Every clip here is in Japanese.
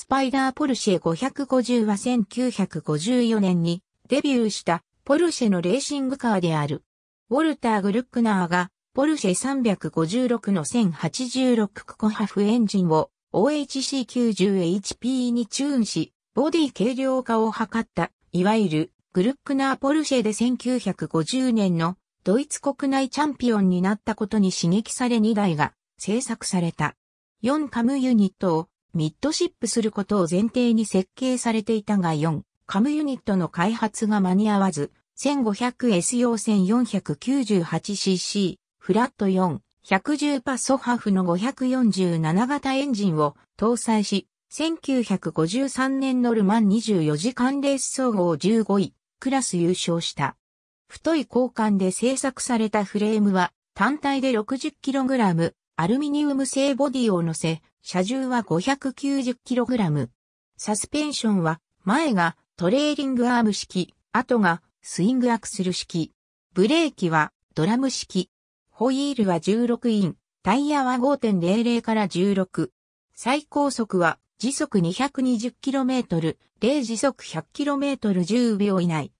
スパイダーポルシェ550は1954年にデビューしたポルシェのレーシングカーである。ウォルター・グルックナーがポルシェ356の1086クコハフエンジンを OHC90HP にチューンし、ボディ軽量化を図った、いわゆるグルックナーポルシェで1950年のドイツ国内チャンピオンになったことに刺激され2台が製作された。4カムユニットをミッドシップすることを前提に設計されていたが4カムユニットの開発が間に合わず、1500S 用 1498cc フラット4 110パソハフの547型エンジンを搭載し、1953年のルマン24時間レース総合15位、クラス優勝した。太い交換で製作されたフレームは単体で 60kg、アルミニウム製ボディを乗せ、車重は 590kg。サスペンションは前がトレーリングアーム式、後がスイングアクスル式。ブレーキはドラム式。ホイールは16イン。タイヤは5.00から16。最高速は時速 220km、0時速 100km10 秒以内。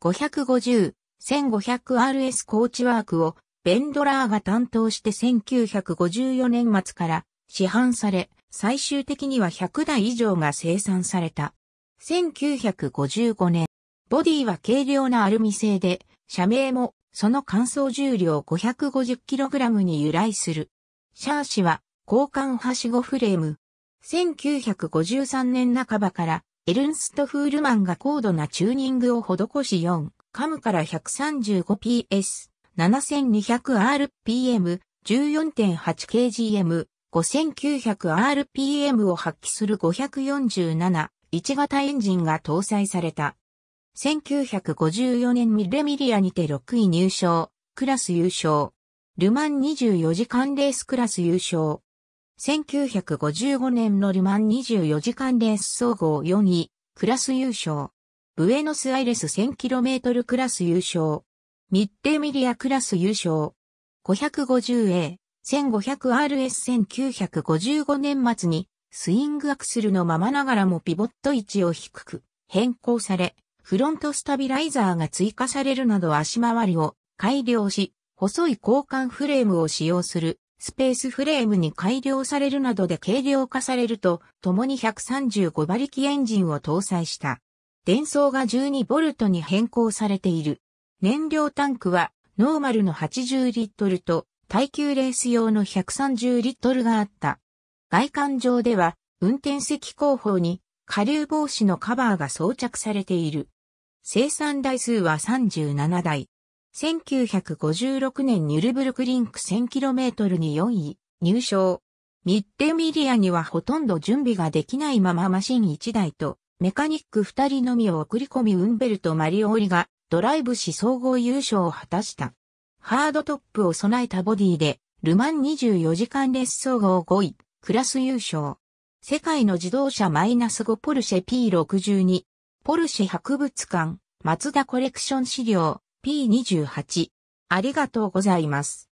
550、1500RS コーチワークをベンドラーが担当して1954年末から市販され、最終的には100台以上が生産された。1955年、ボディは軽量なアルミ製で、社名もその乾燥重量 550kg に由来する。シャーシは交換はしごフレーム。1953年半ばからエルンスト・フールマンが高度なチューニングを施し4カムから 135PS、7200rpm、14.8kgm、5900rpm を発揮する547、1型エンジンが搭載された。1954年ミレミリアにて6位入賞、クラス優勝。ルマン24時間レースクラス優勝。1955年のルマン24時間レース総合4位、クラス優勝。ブエノスアイレス 1000km クラス優勝。ミッテミリアクラス優勝。550A、1500RS1955 年末にスイングアクスルのままながらもピボット位置を低く変更され、フロントスタビライザーが追加されるなど足回りを改良し、細い交換フレームを使用するスペースフレームに改良されるなどで軽量化されると、共に135馬力エンジンを搭載した。電装が 12V に変更されている。燃料タンクはノーマルの80リットルと耐久レース用の130リットルがあった。外観上では運転席後方に下流防止のカバーが装着されている。生産台数は37台。1956年ニュルブルクリンク 1000km に4位入賞。ミッテミリアにはほとんど準備ができないままマシン1台とメカニック二人のみを送り込みウンベルト・マリオーリがドライブし総合優勝を果たした。ハードトップを備えたボディで、ルマン24時間レース総合5位、クラス優勝。世界の自動車マイナス5ポルシェ P62、ポルシェ博物館、松田コレクション資料 P28。ありがとうございます。